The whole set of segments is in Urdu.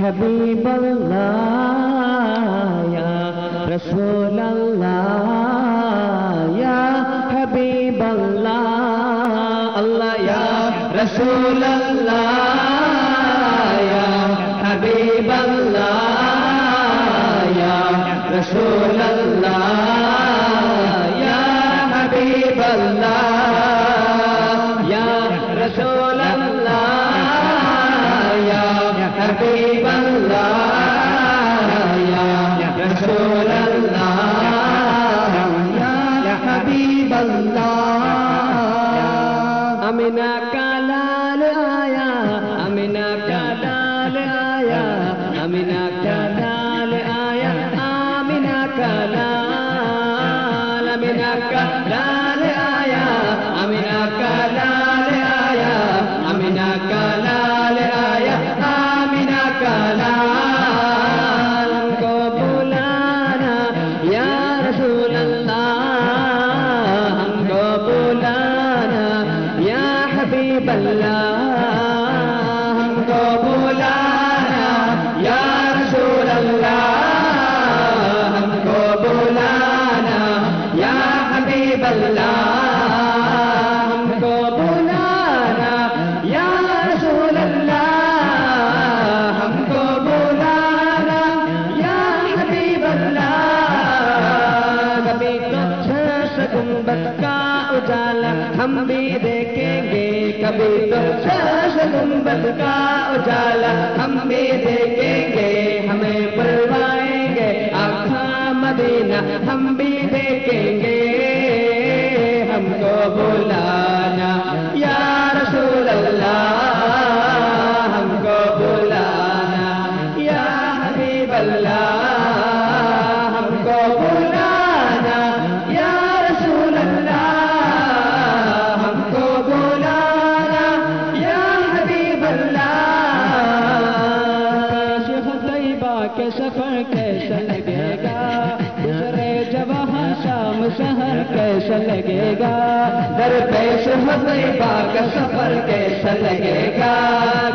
حبیب اللہ، یا رسول اللہ، یا حبیب اللہ اللہ، یا رسول اللہ، یا حبیب اللہ، یا رسول اللہ۔ حبیب اللہ۔ امنا کا گنبد کا اجالا ہم بھی دیکھیں گے۔ کبھی تو شاش گنبد کا اجالا ہم بھی دیکھیں گے۔ ہمیں بلوائیں گے آخا مدینہ ہم بھی دیکھیں گے۔ ہم کو بولا کیسا لگے گا۔ در پیش ہو طیبہ کا سفر کیسا لگے گا۔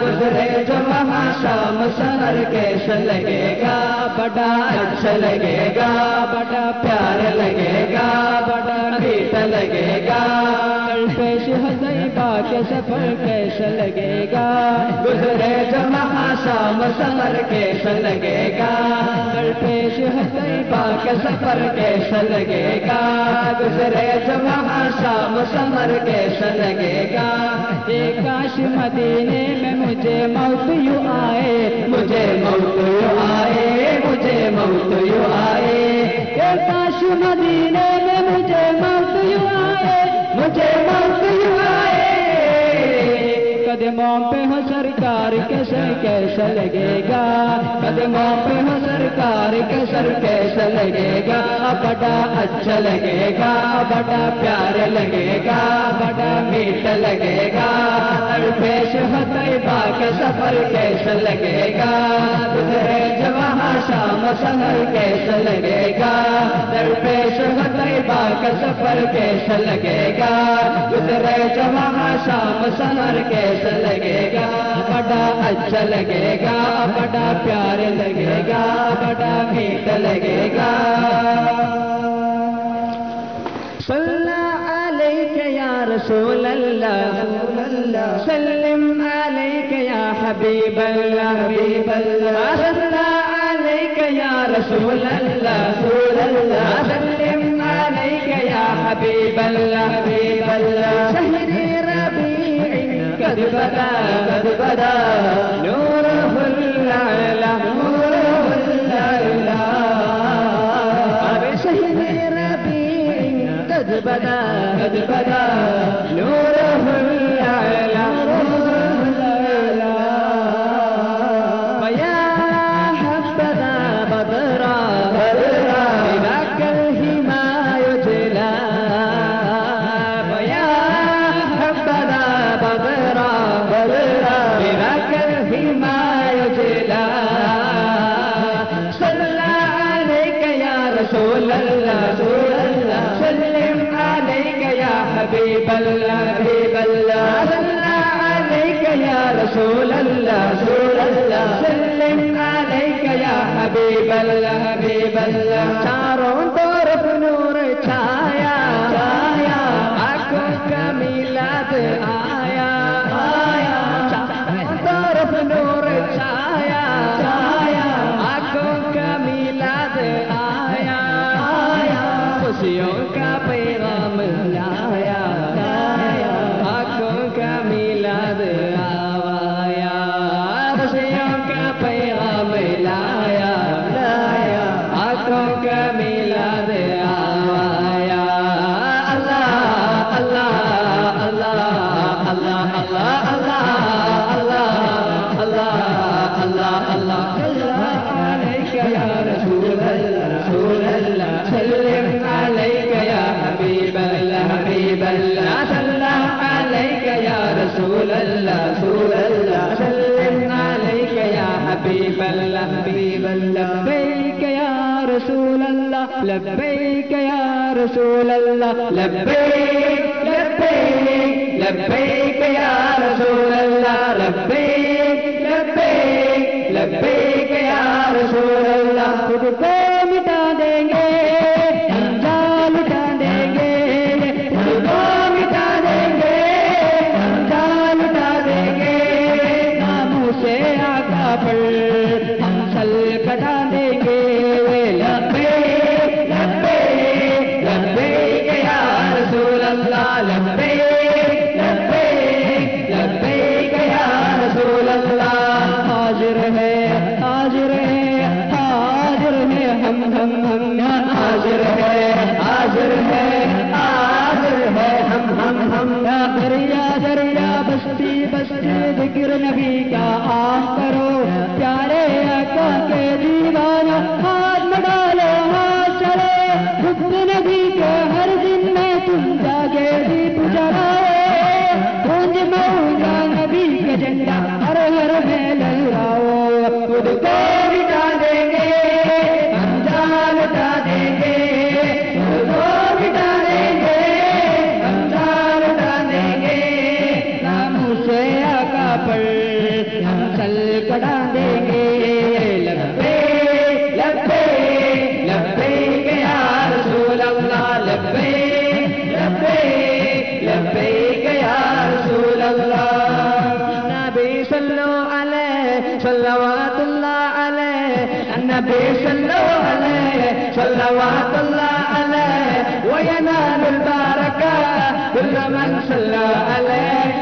گزرے جب وہاں شام سہر کیسا لگے گا۔ بڑا اچھا لگے گا، بڑا پیار لگے گا، بڑا میٹھا لگے گا۔ کل پیش ہو طیبہ کے سفر کیسا لگے گا۔ گزرے جب وہاں شام سہر کیسا لگے گا۔ کل پیش طیبہ کے سفر کیسا لگے گا گزرے جب وہاں شام سمر کیسا لگے گا ایک کاش مدینے میں مجھے موت یوں آئے، مجھے موت یوں آئے، مجھے موت یوں آئے۔ ایک کاش مدینے میں مجھے موت سرکار کیسا لگے گا۔ قدموں پہ ہو سرکار کیسر کیسا لگے گا۔ بڑا اچھا لگے گا بڑا پیار لگے گا بڑا میٹھا لگے گا۔ طیبہ کے سفر کیسا لگے گا؟ گزرے جب وہاں شام سفر کیسا لگے گا؟ در پیش ہو کا سفر کیسا لگے گا؟ گزرے جب وہاں شام سفر کیسا لگے گا؟ بڑا اچھا لگے گا، بڑا پیار لگے گا، بڑا میٹھا لگے گا۔ صلی علیک یا رسول اللہ حبيب الله حبيب الله صلى عليك يا رسول الله رسول الله سلم عليك يا حبيب الله حبيب الله شهر ربيع قد بدا قد بدا. نوره الله نوره الله شهر ربيع قد بدا قد بدا. نوره حبیب اللہ حبیب اللہ۔ صلی علیک یا رسول اللہ رسول اللہ۔ سلم علیک یا حبیب اللہ حبیب اللہ۔ چاروں طرف نور چھایا چھایا۔ آنکھوں کا میلاد آیا۔ آیا۔ چاروں طرف نور چھایا چھایا۔ آنکھوں کا میلاد آیا۔ آیا۔ خوشیوں کا رسول الله سلم عليك يا حبيب الله. حبيب الله. لبيك يا رسول الله. لبيك يا رسول الله. لبيك لبيك لبيك يا رسول الله. لبيك لبيك لبيك يا رسول الله. بستی بستی ذکر نبی کیا آستہ صلوات الله عليه وينال البركة كل من صلى عليه.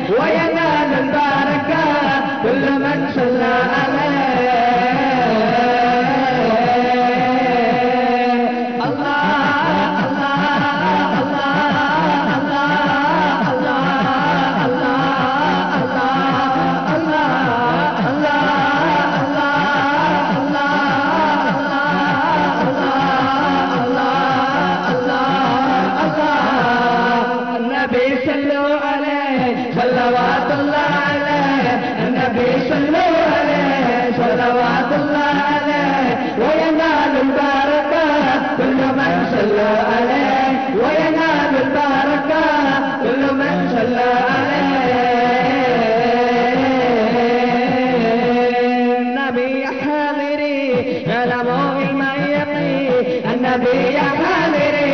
النبي يا حاضري غلبوا بالميت النبي يا حاضري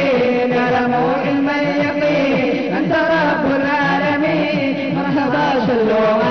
غلبوا بالميت أنت رب العالمين. مرحبا شلوا